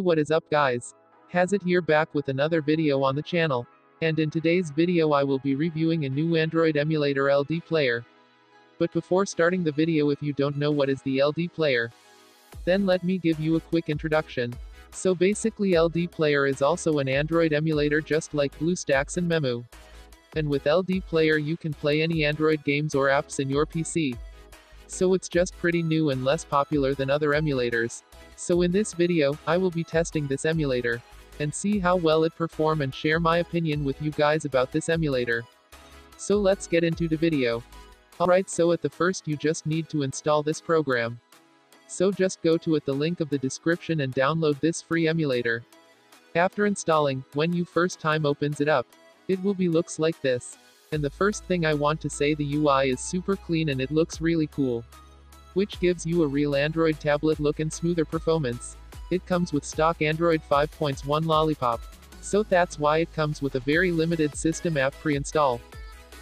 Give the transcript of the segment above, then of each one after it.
What is up guys? Hazet here back with another video on the channel. And in today's video I will be reviewing a new Android emulator LD player. But before starting the video if you don't know what is the LD player, then let me give you a quick introduction. So basically LD player is also an Android emulator just like BlueStacks and Memu. And with LD player you can play any Android games or apps in your PC. So it's just pretty new and less popular than other emulators. So in this video, I will be testing this emulator. And see how well it perform and share my opinion with you guys about this emulator. So let's get into the video. Alright so at the first you just need to install this program. So just go to at the link of the description and download this free emulator. After installing, when you first time opens it up, it will be looks like this. And the first thing I want to say the UI is super clean and it looks really cool. Which gives you a real Android tablet look and smoother performance. It comes with stock Android 5.1 Lollipop. So that's why it comes with a very limited system app pre-install.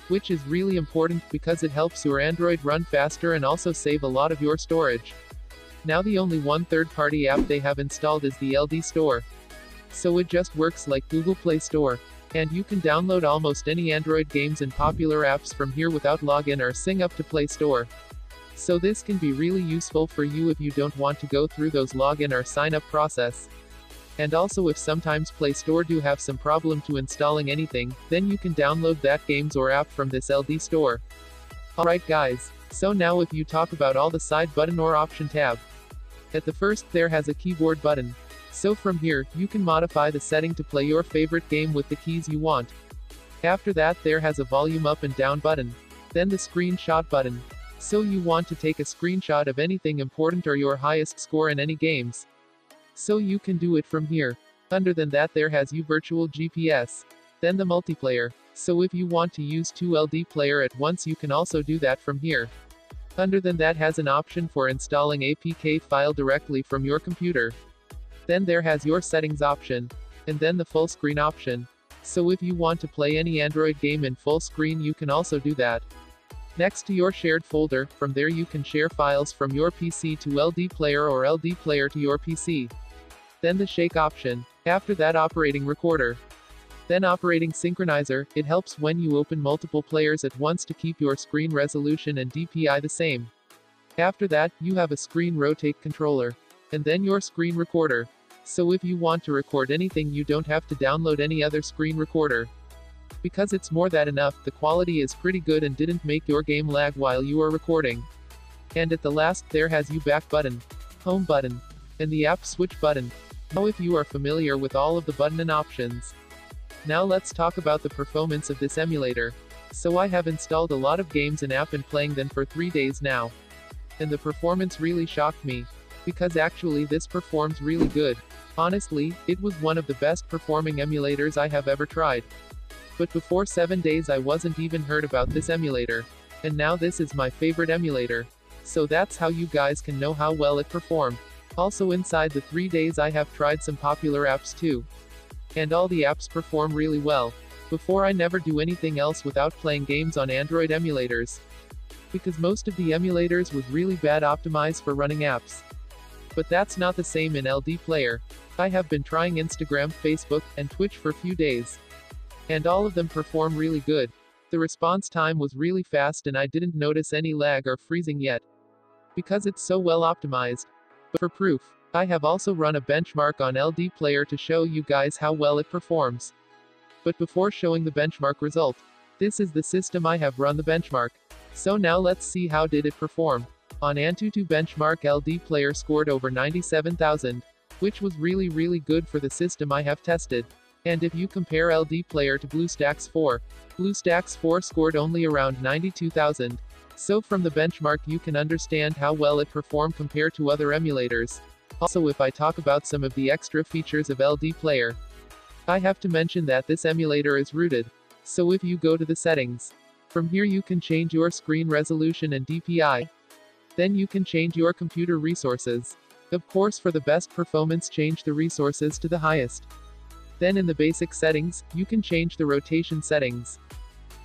Which is really important because it helps your Android run faster and also save a lot of your storage. Now the only one third-party app they have installed is the LD Store. So it just works like Google Play Store. And you can download almost any Android games and popular apps from here without login or sync up to Play Store. So this can be really useful for you if you don't want to go through those login or sign up process. And also if sometimes Play Store do have some problem to installing anything, then you can download that games or app from this LD store. Alright guys, so now if you talk about all the side button or option tab. At the first there has a keyboard button. So from here, you can modify the setting to play your favorite game with the keys you want. After that there has a volume up and down button. Then the screenshot button. So you want to take a screenshot of anything important or your highest score in any games. So you can do it from here. Under than that there has you virtual GPS. Then the multiplayer. So if you want to use 2 LD player at once you can also do that from here. Under than that has an option for installing APK file directly from your computer. Then there has your settings option. And then the full screen option. So if you want to play any Android game in full screen you can also do that. Next to your shared folder, from there you can share files from your PC to LD Player or LD Player to your PC. Then the Shake option. After that operating recorder. Then operating synchronizer, it helps when you open multiple players at once to keep your screen resolution and DPI the same. After that, you have a screen rotate controller. And then your screen recorder. So if you want to record anything you don't have to download any other screen recorder. Because it's more than enough, the quality is pretty good and didn't make your game lag while you are recording. And at the last, there has you back button, home button, and the app switch button. Now if you are familiar with all of the button and options. Now let's talk about the performance of this emulator. So I have installed a lot of games and app and playing them for 3 days now. And the performance really shocked me. Because actually this performs really good. Honestly, it was one of the best performing emulators I have ever tried. But before 7 days I wasn't even heard about this emulator. And now this is my favorite emulator. So that's how you guys can know how well it performed. Also inside the 3 days I have tried some popular apps too. And all the apps perform really well. Before I never do anything else without playing games on Android emulators. Because most of the emulators was really bad optimized for running apps. But that's not the same in LD Player. I have been trying Instagram, Facebook, and Twitch for few days. And all of them perform really good. The response time was really fast and I didn't notice any lag or freezing yet. Because it's so well optimized. But for proof, I have also run a benchmark on LD Player to show you guys how well it performs. But before showing the benchmark result, this is the system I have run the benchmark. So now let's see how did it perform. On Antutu benchmark LD Player scored over 97,000, which was really really good for the system I have tested. And if you compare LD player to BlueStacks 4, BlueStacks 4 scored only around 92,000. So from the benchmark you can understand how well it performed compared to other emulators. Also if I talk about some of the extra features of LD player. I have to mention that this emulator is rooted. So if you go to the settings. From here you can change your screen resolution and DPI. Then you can change your computer resources. Of course for the best performance change the resources to the highest. Then in the basic settings, you can change the rotation settings.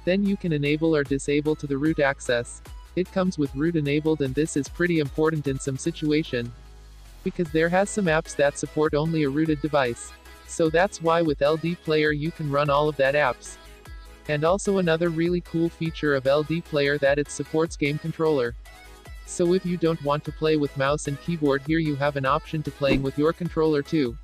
Then you can enable or disable to the root access. It comes with root enabled and this is pretty important in some situation. Because there has some apps that support only a rooted device. So that's why with LD Player you can run all of that apps. And also another really cool feature of LD Player that it supports game controller. So if you don't want to play with mouse and keyboard here you have an option to playing with your controller too.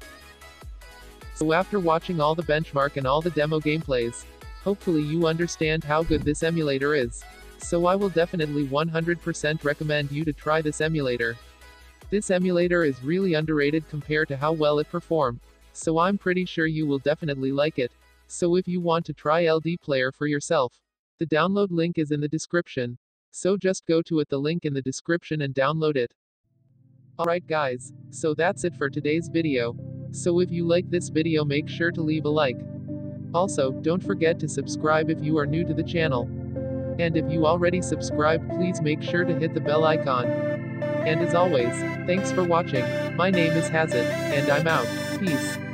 So after watching all the benchmark and all the demo gameplays, hopefully you understand how good this emulator is. So I will definitely 100% recommend you to try this emulator. This emulator is really underrated compared to how well it performed. So I'm pretty sure you will definitely like it. So if you want to try LD Player for yourself, the download link is in the description. So just go to it the link in the description and download it. Alright guys, so that's it for today's video. So if you like this video make sure to leave a like. Also, don't forget to subscribe if you are new to the channel. And if you already subscribed please make sure to hit the bell icon. And as always, thanks for watching, my name is Hazet, and I'm out, peace.